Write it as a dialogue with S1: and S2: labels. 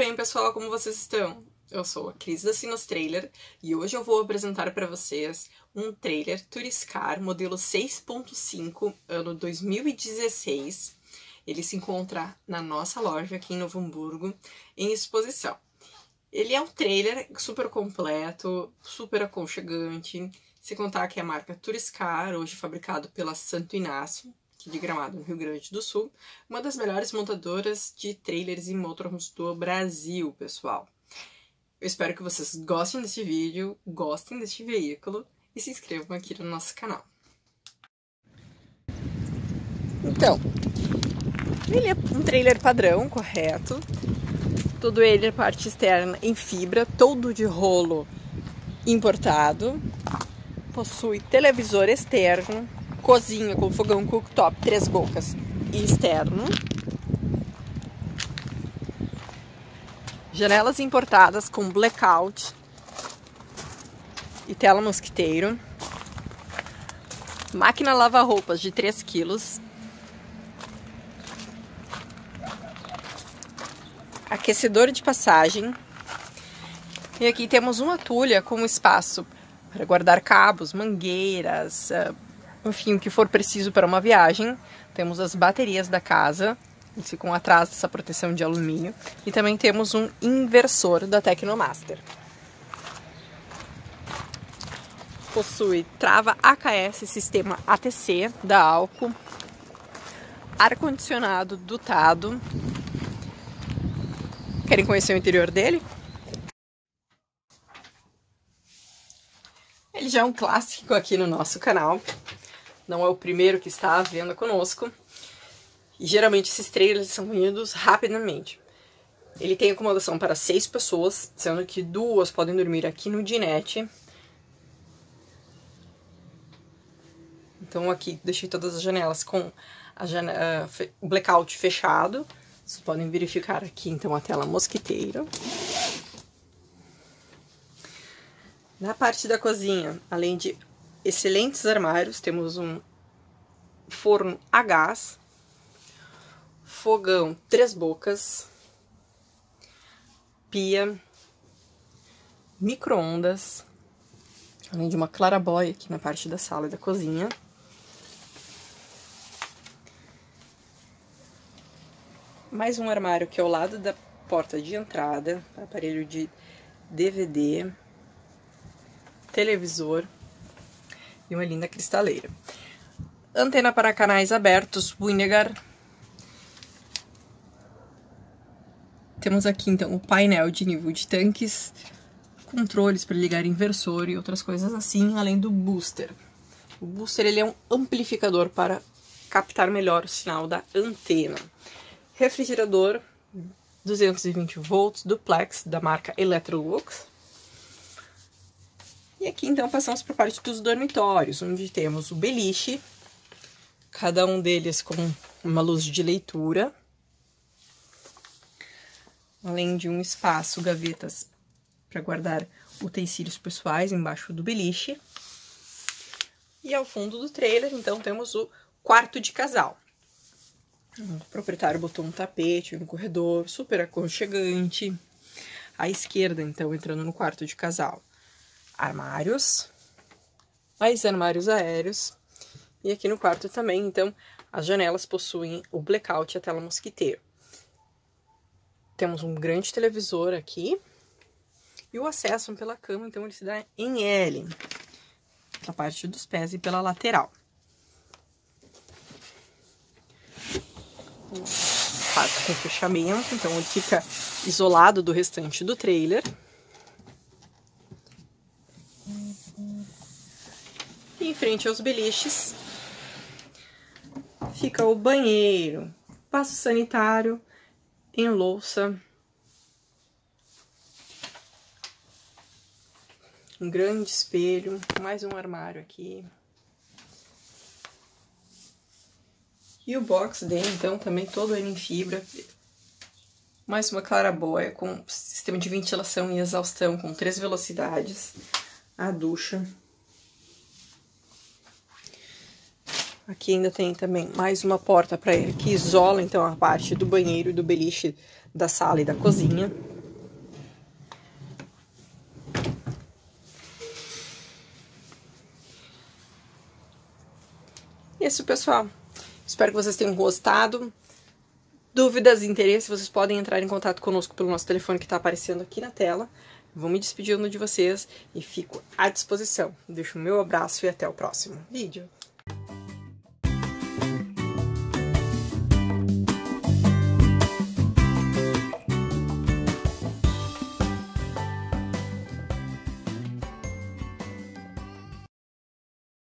S1: Bem, pessoal? Como vocês estão? Eu sou a Cris da Sinos Trailer e hoje eu vou apresentar para vocês um trailer Turiscar modelo 6.5 ano 2016. Ele se encontra na nossa loja aqui em Novo Hamburgo em exposição. Ele é um trailer super completo, super aconchegante, se contar que é a marca Turiscar, hoje fabricado pela Santo Inácio, de Gramado, no Rio Grande do Sul, uma das melhores montadoras de trailers e motorhomes do Brasil, pessoal. Eu espero que vocês gostem deste vídeo, gostem deste veículo e se inscrevam aqui no nosso canal. Então, ele é um trailer padrão, correto. Todo ele, a parte externa em fibra, todo de rolo importado. Possui televisor externo, cozinha com fogão cooktop, três bocas externo. Janelas importadas com blackout e tela mosquiteiro. Máquina lava-roupas de 3 quilos. Aquecedor de passagem. E aqui temos uma tulha com espaço para guardar cabos, mangueiras, uh, enfim, o que for preciso para uma viagem. Temos as baterias da casa, eles ficam atrás dessa proteção de alumínio. E também temos um inversor da Tecnomaster. Possui trava AKS sistema ATC da Alco, ar-condicionado dotado. Querem conhecer o interior dele? Ele já é um clássico aqui no nosso canal não é o primeiro que está à venda conosco. E geralmente esses trailers são vendidos rapidamente. Ele tem acomodação para seis pessoas, sendo que duas podem dormir aqui no dinette. Então aqui deixei todas as janelas com a janela, o blackout fechado. Vocês podem verificar aqui então a tela mosquiteira. Na parte da cozinha, além de excelentes armários. Temos um forno a gás, fogão três bocas, pia, micro-ondas, além de uma clarabóia aqui na parte da sala e da cozinha. Mais um armário que é ao lado da porta de entrada, aparelho de DVD, televisor, e uma linda cristaleira. Antena para canais abertos, Winnegar. Temos aqui então o painel de nível de tanques, controles para ligar inversor e outras coisas assim, além do booster. O booster ele é um amplificador para captar melhor o sinal da antena. Refrigerador 220 volts duplex da marca Electrolux e aqui então passamos para a parte dos dormitórios, onde temos o beliche, cada um deles com uma luz de leitura, além de um espaço, gavetas para guardar utensílios pessoais embaixo do beliche. E ao fundo do trailer, então, temos o quarto de casal. O proprietário botou um tapete no corredor, super aconchegante. À esquerda, então, entrando no quarto de casal, armários, mais armários aéreos. E aqui no quarto também, então, as janelas possuem o blackout e a tela mosquiteiro. Temos um grande televisor aqui. E o acesso pela cama, então, ele se dá em L. Na parte dos pés e pela lateral. quarto com fechamento, então ele fica isolado do restante do trailer. Em frente aos beliches fica o banheiro, passo sanitário em louça. Um grande espelho, mais um armário aqui. E o box dele, então, também todo ele em fibra. Mais uma clarabóia com sistema de ventilação e exaustão com três velocidades. A ducha Aqui ainda tem também mais uma porta para que isola então a parte do banheiro e do beliche da sala e da cozinha. Isso, pessoal. Espero que vocês tenham gostado. Dúvidas, interesse, vocês podem entrar em contato conosco pelo nosso telefone que está aparecendo aqui na tela. Vou me despedindo de vocês e fico à disposição. Deixo o meu abraço e até o próximo vídeo.